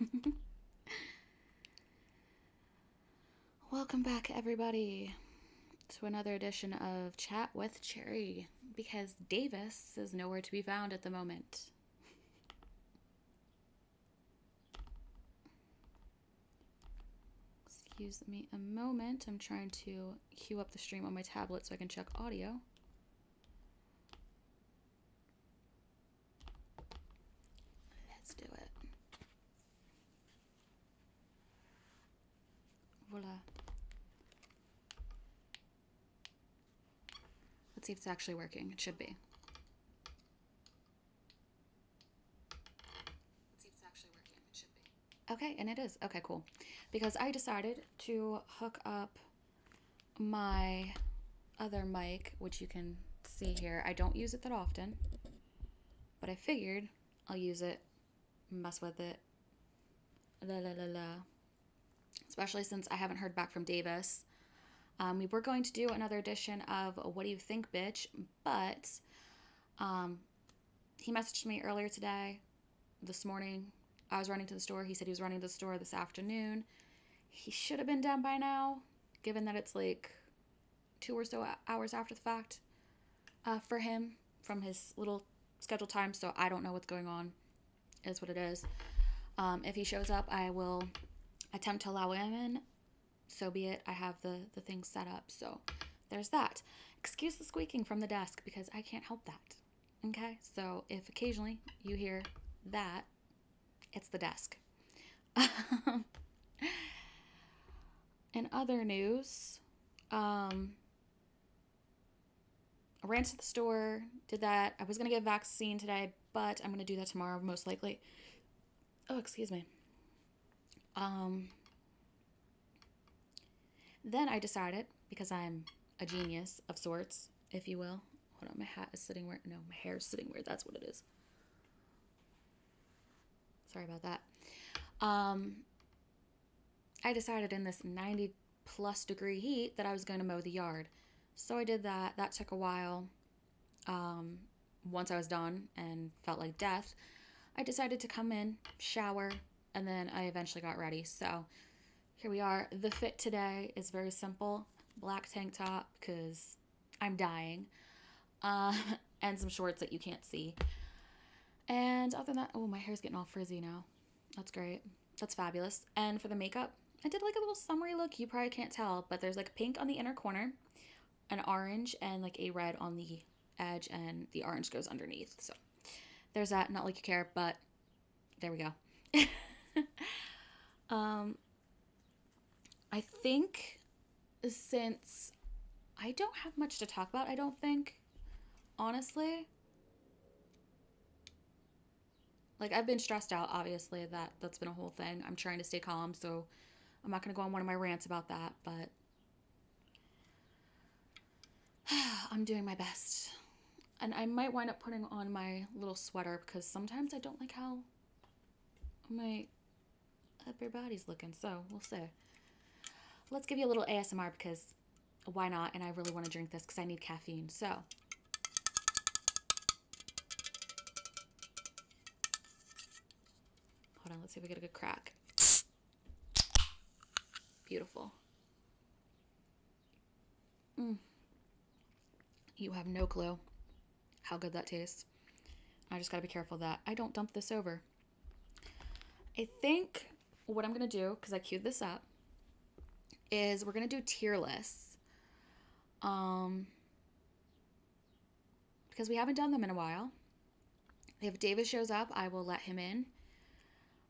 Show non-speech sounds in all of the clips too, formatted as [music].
[laughs] Welcome back, everybody, to another edition of Chat with Cherry because Davis is nowhere to be found at the moment. Excuse me a moment. I'm trying to queue up the stream on my tablet so I can check audio. Let's do it. Voila. Let's see if it's actually working. It should be. Okay, and it is. Okay, cool. Because I decided to hook up my other mic, which you can see here. I don't use it that often, but I figured I'll use it, mess with it. La la la la. Especially since I haven't heard back from Davis. Um, we were going to do another edition of What Do You Think, Bitch? But um, he messaged me earlier today, this morning. I was running to the store. He said he was running to the store this afternoon. He should have been done by now, given that it's like two or so hours after the fact uh, for him from his little scheduled time. So I don't know what's going on, is what it is. Um, if he shows up, I will attempt to allow in so be it. I have the, the thing set up. So there's that. Excuse the squeaking from the desk because I can't help that. Okay? So if occasionally you hear that, it's the desk. [laughs] In other news, um, I ran to the store, did that. I was going to get a vaccine today, but I'm going to do that tomorrow, most likely. Oh, excuse me. Um, then I decided, because I'm a genius of sorts, if you will. Hold on, my hat is sitting where, no, my hair is sitting where, that's what it is. Sorry about that. Um, I decided in this 90 plus degree heat that I was going to mow the yard. So I did that. That took a while. Um, once I was done and felt like death, I decided to come in, shower, and then I eventually got ready. So here we are. The fit today is very simple black tank top because I'm dying, uh, [laughs] and some shorts that you can't see. And other than that, oh, my hair's getting all frizzy now. That's great. That's fabulous. And for the makeup, I did like a little summery look. You probably can't tell, but there's like pink on the inner corner, an orange, and like a red on the edge, and the orange goes underneath. So there's that. Not like you care, but there we go. [laughs] [laughs] um, I think since I don't have much to talk about, I don't think, honestly. Like I've been stressed out, obviously that that's been a whole thing. I'm trying to stay calm, so I'm not gonna go on one of my rants about that, but [sighs] I'm doing my best. And I might wind up putting on my little sweater because sometimes I don't like how my upper body's looking, so we'll see let's give you a little ASMR because why not? And I really want to drink this because I need caffeine. So. Hold on, let's see if we get a good crack. Beautiful. Mm. You have no clue how good that tastes. I just got to be careful that I don't dump this over. I think what I'm going to do, because I queued this up, is we're gonna do tier lists. Um, because we haven't done them in a while. If Davis shows up, I will let him in.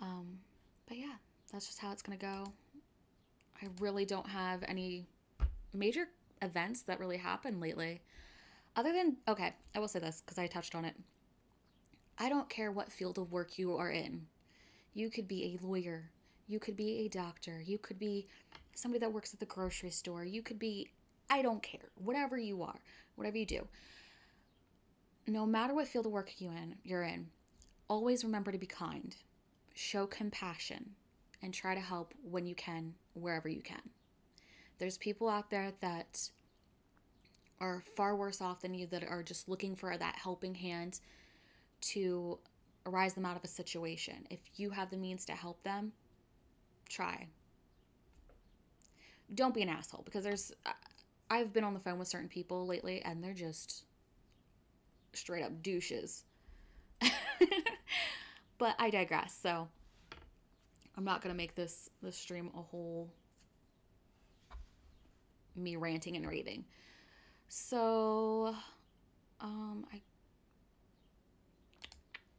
Um, but yeah, that's just how it's gonna go. I really don't have any major events that really happened lately. Other than, okay, I will say this because I touched on it. I don't care what field of work you are in. You could be a lawyer, you could be a doctor, you could be somebody that works at the grocery store. You could be, I don't care, whatever you are, whatever you do. No matter what field of work you in, you're in, always remember to be kind, show compassion, and try to help when you can, wherever you can. There's people out there that are far worse off than you that are just looking for that helping hand. to rise them out of a situation. If you have the means to help them, try. Don't be an asshole because there's I've been on the phone with certain people lately and they're just straight up douches. [laughs] but I digress. So I'm not going to make this this stream a whole me ranting and raving. So um I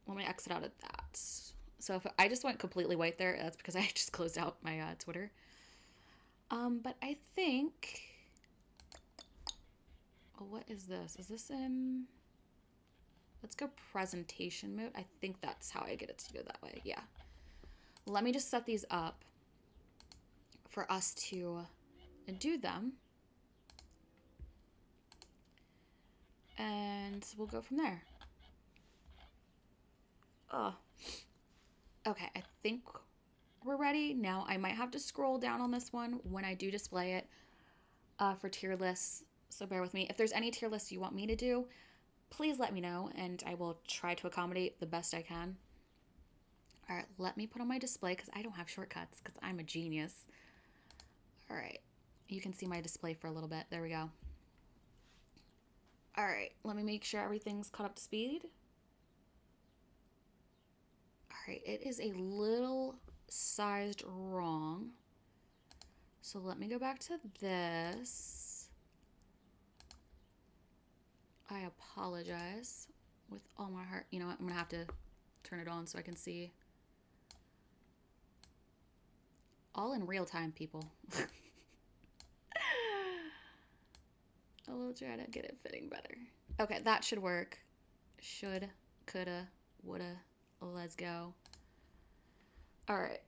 let me exit out of that. So if I just went completely white there, that's because [laughs] I just closed out my uh, Twitter. Um, but I think. Oh, what is this? Is this in? Let's go presentation mode. I think that's how I get it to go that way. Yeah. Let me just set these up for us to do them. And we'll go from there. Oh. Okay, I think we're ready. Now I might have to scroll down on this one when I do display it uh, for tier lists. So bear with me. If there's any tier lists you want me to do, please let me know and I will try to accommodate the best I can. All right, let me put on my display because I don't have shortcuts because I'm a genius. All right, you can see my display for a little bit. There we go. All right, let me make sure everything's caught up to speed. It is a little sized wrong. So let me go back to this. I apologize with all my heart. You know what? I'm going to have to turn it on so I can see. All in real time, people. [laughs] I will try to get it fitting better. Okay, that should work. Should, coulda, woulda, let's go. All right.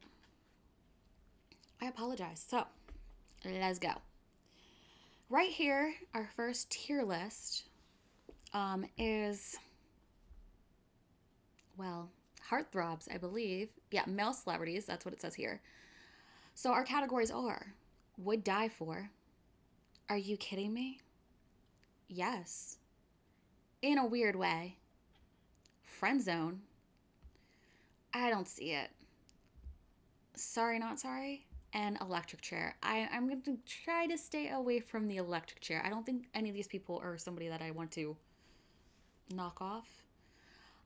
I apologize. So, let's go. Right here, our first tier list um, is, well, heartthrobs, I believe. Yeah, male celebrities. That's what it says here. So, our categories are would die for. Are you kidding me? Yes. In a weird way. Friend zone. I don't see it. Sorry, Not Sorry, and Electric Chair. I, I'm going to try to stay away from the electric chair. I don't think any of these people are somebody that I want to knock off.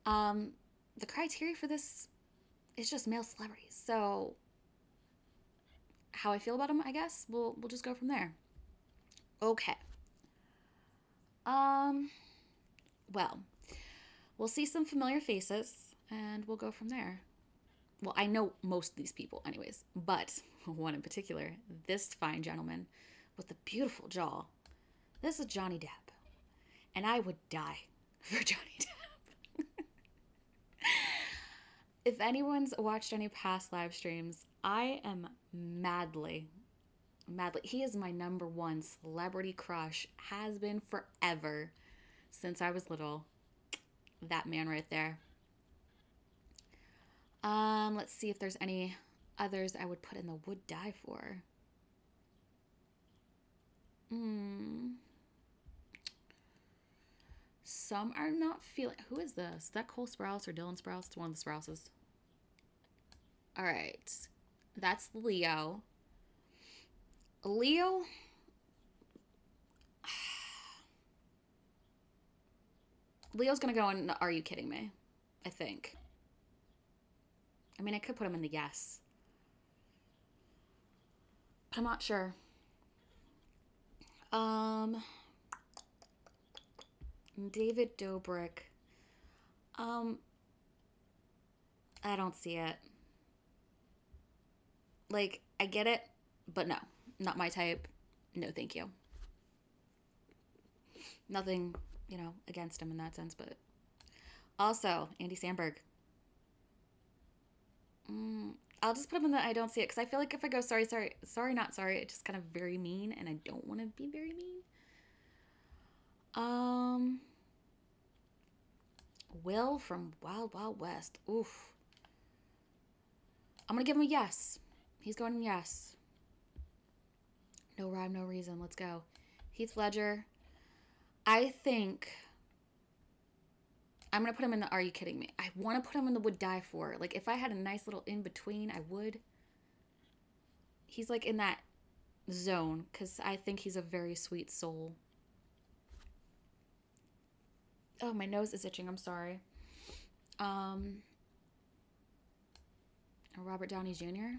Um, the criteria for this is just male celebrities. So, how I feel about them, I guess, we'll, we'll just go from there. Okay. Um, well, we'll see some familiar faces and we'll go from there well, I know most of these people, anyways, but [laughs] one in particular, this fine gentleman with the beautiful jaw. This is Johnny Depp. And I would die [laughs] for Johnny Depp. [laughs] if anyone's watched any past live streams, I am madly, madly, he is my number one celebrity crush, has been forever since I was little. That man right there. Um, let's see if there's any others I would put in the would die for. Hmm. Some are not feeling. Who is this? Is that Cole Sprouse or Dylan Sprouse? It's one of the Sprouses. All right. That's Leo. Leo. [sighs] Leo's gonna go in. Are you kidding me? I think. I mean, I could put him in the yes. But I'm not sure. Um, David Dobrik. Um, I don't see it. Like, I get it, but no, not my type. No, thank you. Nothing, you know, against him in that sense, but also Andy Samberg. Mm, I'll just put them in the I don't see it because I feel like if I go sorry, sorry, sorry, not sorry, it's just kind of very mean, and I don't want to be very mean. Um, Will from Wild Wild West. Oof. I'm gonna give him a yes. He's going yes. No rhyme, no reason. Let's go. Heath Ledger. I think I'm gonna put him in the Are You Kidding Me? I want to put him in the Would Die For. Like if I had a nice little in between, I would. He's like in that zone because I think he's a very sweet soul. Oh, my nose is itching. I'm sorry. Um, Robert Downey Jr.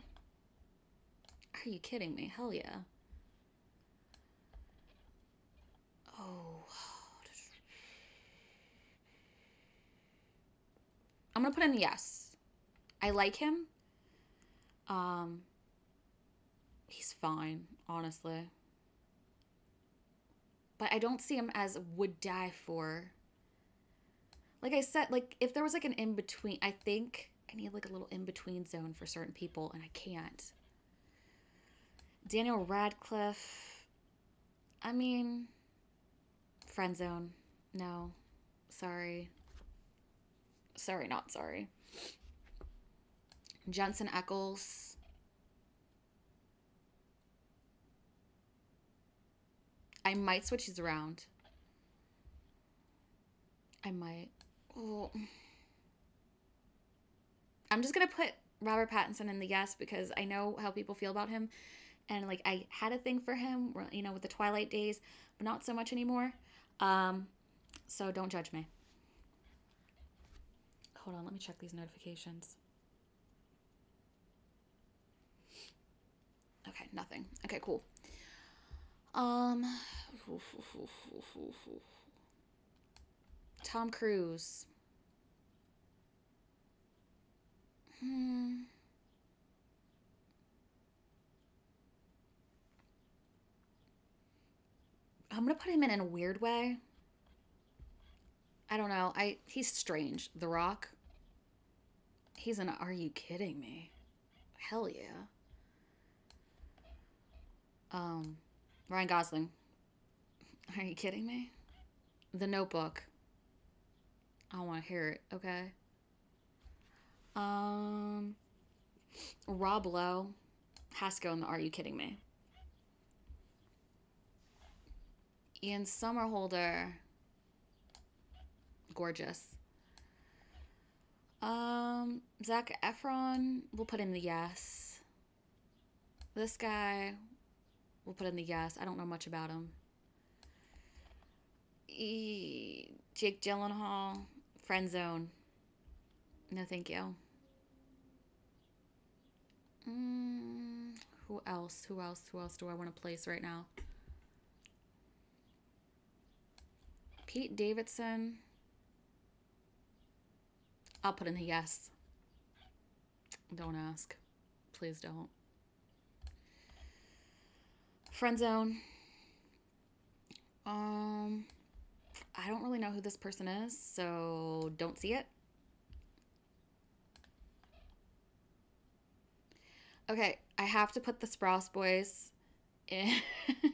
Are you kidding me? Hell yeah. Oh. I'm gonna put in yes. I like him. Um, he's fine, honestly. But I don't see him as would die for. Like I said, like if there was like an in between, I think I need like a little in between zone for certain people, and I can't. Daniel Radcliffe. I mean, friend zone. No, sorry. Sorry, not sorry. Jensen Ackles. I might switch these around. I might. Oh. I'm just gonna put Robert Pattinson in the yes because I know how people feel about him, and like I had a thing for him, you know, with the Twilight days, but not so much anymore. Um, so don't judge me. Hold on, let me check these notifications. Okay, nothing. Okay, cool. Um, Tom Cruise. Hmm. I'm gonna put him in in a weird way. I don't know. I he's strange. The Rock. He's an Are you kidding me? Hell yeah. Um Ryan Gosling. Are you kidding me? The Notebook. I want to hear it, okay? Um, Rob Lowe has to go in the Are You Kidding Me? Ian Somerhalder. Gorgeous. Um, Zac Efron, we'll put in the yes. This guy, We'll put in the yes. I don't know much about him. E- Jake Gyllenhaal, friend zone. No, thank you. Mm, who else? Who else? Who else do I want to place right now? Pete Davidson. I'll put in a yes. Don't ask. Please don't. Friend zone. Um, I don't really know who this person is, so don't see it. Okay, I have to put the Sprouse Boys in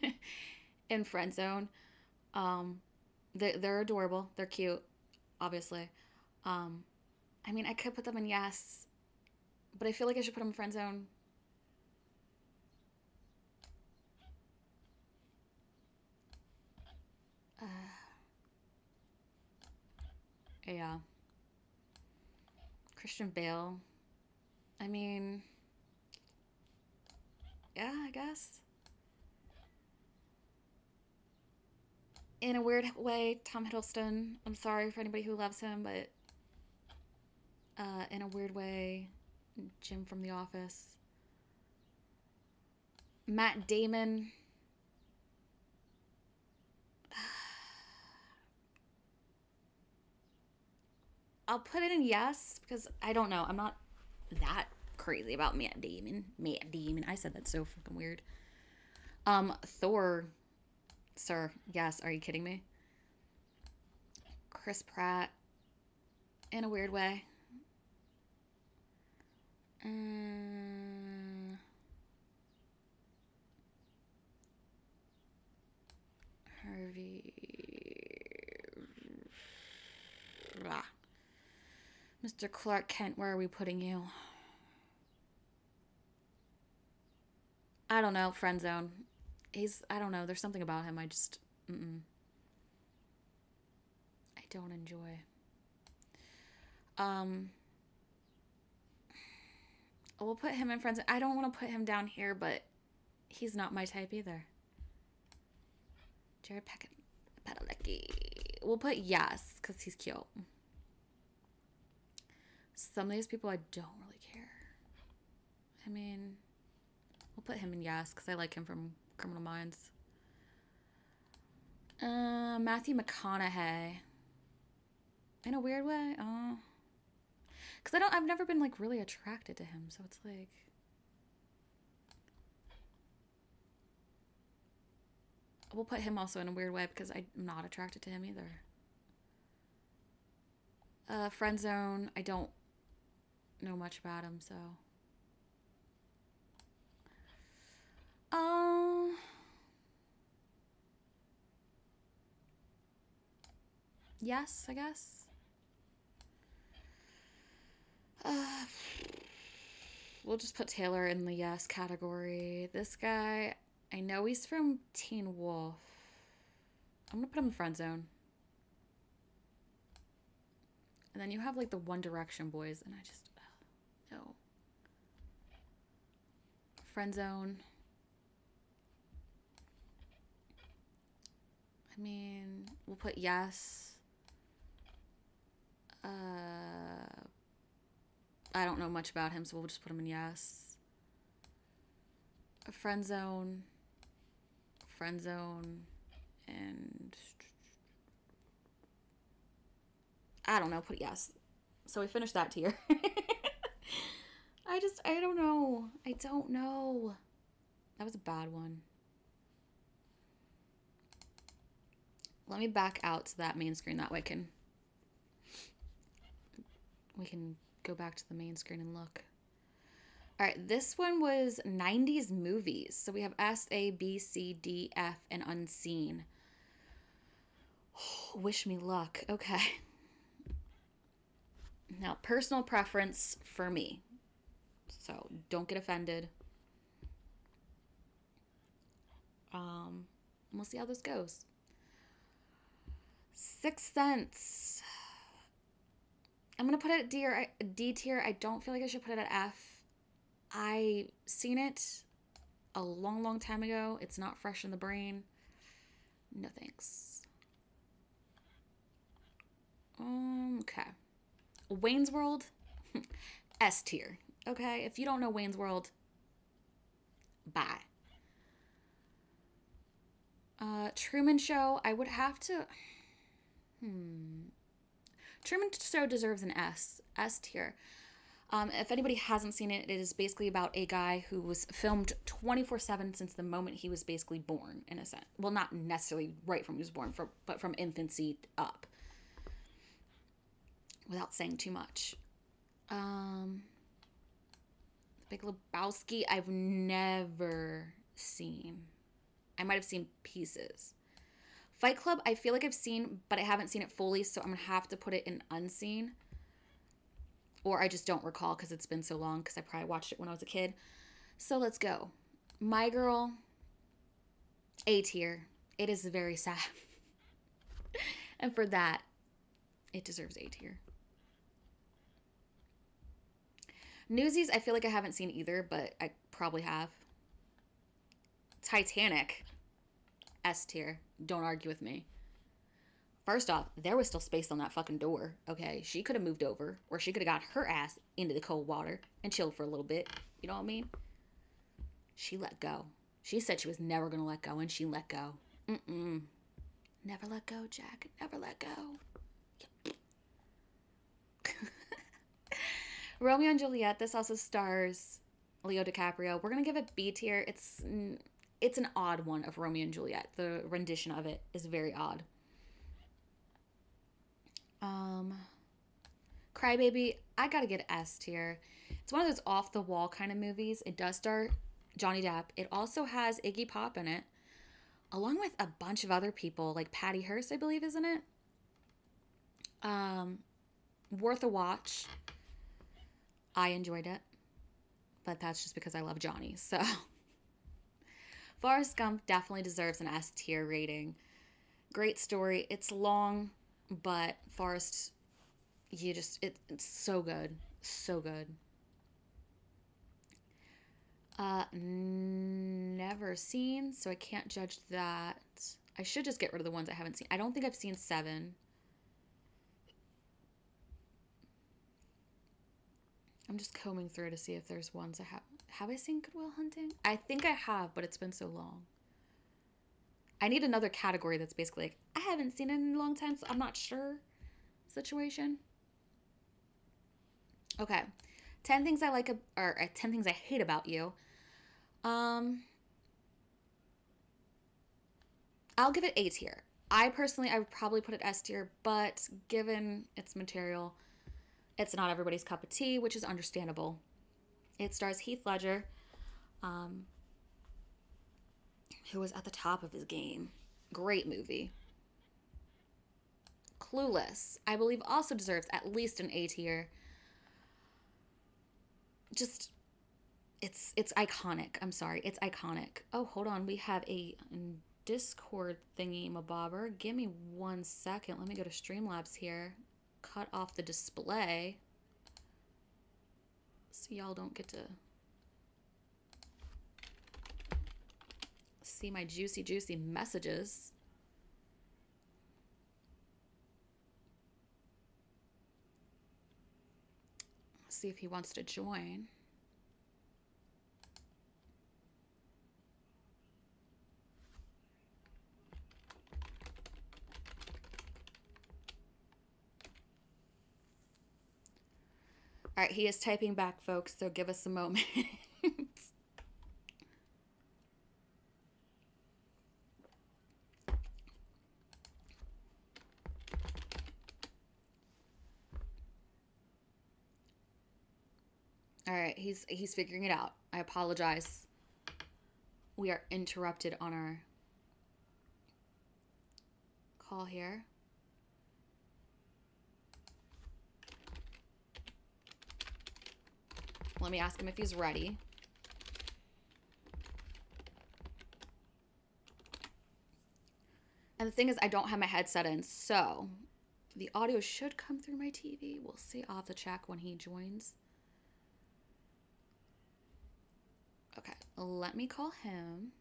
[laughs] in friend zone. Um, they they're adorable. They're cute, obviously. Um, I mean, I could put them in yes, but I feel like I should put them in friend zone Uh, yeah. Christian Bale. I mean, yeah, I guess. In a weird way, Tom Hiddleston. I'm sorry for anybody who loves him, but uh, in a weird way, Jim from The Office. Matt Damon. [sighs] I'll put it in yes because I don't know. I'm not that crazy about Matt Damon. Matt Damon. I said that so freaking weird. Um, Thor, sir. Yes. Are you kidding me? Chris Pratt. In a weird way. Um, Harvey. Mr. Clark Kent, where are we putting you? I don't know, friend zone. He's, I don't know, there's something about him I just, mm-mm. I don't enjoy. Um, we'll put him in friends. I don't want to put him down here, but he's not my type either. Jared Peck- Padalecki. We'll put yes, because he's cute. Some of these people I don't really care. I mean, we'll put him in yes, because I like him from Criminal Minds. Uh, Matthew McConaughey. In a weird way. Oh. Because I don't, I've never been like really attracted to him, so it's like. We'll put him also in a weird way because I'm not attracted to him either. Uh, friend zone. I don't know much about him, so. Um. yes, I guess. Uh, we'll just put Taylor in the yes category. This guy, I know he's from Teen Wolf. I'm gonna put him in friend zone. And then you have like the One Direction boys, and I just no. Friend zone. I mean, we'll put yes. Uh, I don't know much about him, so we'll just put him in yes. A friend zone. Friend zone. And I don't know, put yes. So we finished that tier. [laughs] I just I don't know. I don't know. That was a bad one. Let me back out to that main screen that way I can we can go back to the main screen and look. All right, this one was 90s movies. So we have S, A, B, C, D, F, and Unseen. [sighs] wish me luck. Okay. Now, personal preference for me. So don't get offended. Um, we'll see how this goes. Sixth Sense. I'm gonna put it at D or D tier. I don't feel like I should put it at F. I seen it a long, long time ago. It's not fresh in the brain. No thanks. Um, okay. Wayne's World, [laughs] S tier. Okay, if you don't know Wayne's World, bye. Uh, Truman Show, I would have to. Hmm. Truman Show deserves an S, S tier. Um, if anybody hasn't seen it, it is basically about a guy who was filmed 24 7 since the moment he was basically born, in a sense. Well, not necessarily right from he was born, but from infancy up. Without saying too much. Um, Big Lebowski, I've never seen. I might have seen pieces. Fight Club, I feel like I've seen, but I haven't seen it fully, so I'm gonna have to put it in unseen. Or I just don't recall because it's been so long because I probably watched it when I was a kid. So let's go. My Girl, A tier. It is very sad. [laughs] and for that, it deserves A tier. Newsies, I feel like I haven't seen either, but I probably have. Titanic, S tier. Don't argue with me. First off, there was still space on that fucking door. Okay, she could have moved over, or she could have got her ass into the cold water and chilled for a little bit. You know what I mean? She let go. She said she was never gonna let go, and she let go. Mm-mm. Never let go, Jack. Never let go. [laughs] Romeo and Juliet. This also stars Leo DiCaprio. We're gonna give it B tier. It's it's an odd one of Romeo and Juliet. The rendition of it is very odd. Um, Crybaby, I gotta get S tier. It's one of those off the wall kind of movies. It does star Johnny Depp. It also has Iggy Pop in it, along with a bunch of other people, like Patty Hearst, I believe, isn't it. Um, worth a watch. I enjoyed it, but that's just because I love Johnny. [laughs] So, Forrest Gump definitely deserves an S tier rating. Great story. It's long, but Forrest you just it, it's so good, so good. Uh, never seen, so I can't judge that. I should just get rid of the ones I haven't seen. I don't think I've seen seven. I'm just combing through to see if there's ones I have. Have I seen Goodwill Hunting? I think I have, but it's been so long. I need another category that's basically like, I haven't seen it in a long time, so I'm not sure situation. Okay. 10 things I like, or uh, 10 things I hate about you. Um, I'll give it A tier. I personally, I would probably put it S tier, but given its material, it's not everybody's cup of tea, which is understandable. It stars Heath Ledger, um, who was at the top of his game. Great movie. Clueless, I believe, also deserves at least an A tier. Just, it's it's iconic. I'm sorry, it's iconic. Oh, hold on, we have a Discord thingy, mabobber. Give me one second. Let me go to Streamlabs here. Cut off the display. So y'all don't get to see my juicy, juicy messages. See if he wants to join. All right, he is typing back, folks, so give us a moment. [laughs] All right, he's he's figuring it out. I apologize. We are interrupted on our call here. Let me ask him if he's ready. And the thing is, I don't have my headset in, so the audio should come through my TV. We'll see. I'll have to check when he joins. Okay, let me call him.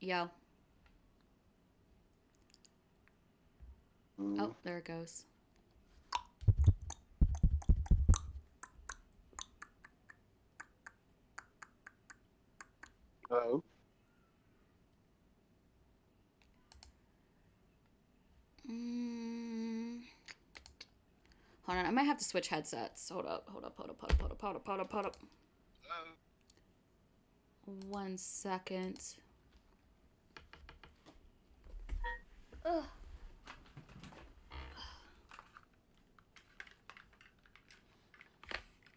Yo. Oh, there it goes. Oh. Mm. Hold on, I might have to switch headsets. Hold up, hold up, hold up, hold up, hold up, hold up, hold up, hold up. One second. Ugh.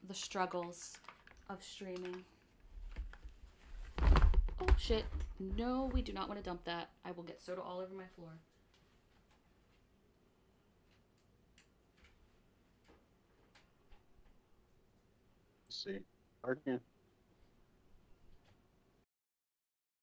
The struggles of streaming. Oh shit. No, we do not want to dump that. I will get soda all over my floor. see. Again.